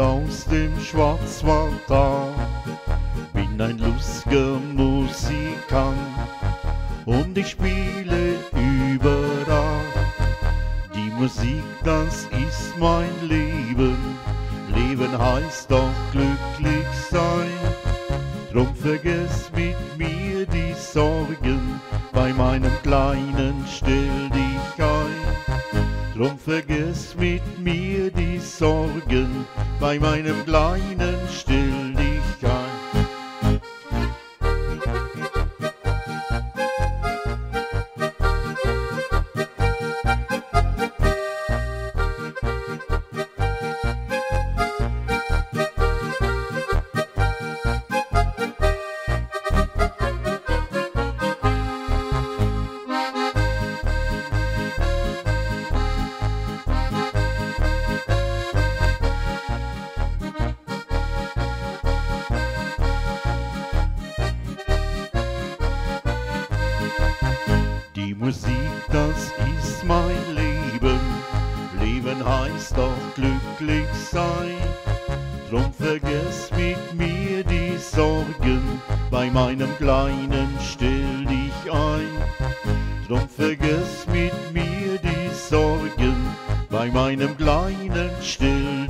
aus dem Schwarzwald da. Bin ein lustiger Musikant und ich spiele überall. Die Musik, das ist mein Leben. Leben heißt doch glücklich sein. Drum vergess mit mir die Sorgen, bei meinem Kleinen stell dich ein. Drum vergess mit mir die Sorgen, bei meinem Kleinen Musik, das ist mein Leben. Leben heißt doch glücklich sein. Drum vergiss mit mir die Sorgen, bei meinem Kleinen still dich ein. Drum vergiss mit mir die Sorgen, bei meinem Kleinen still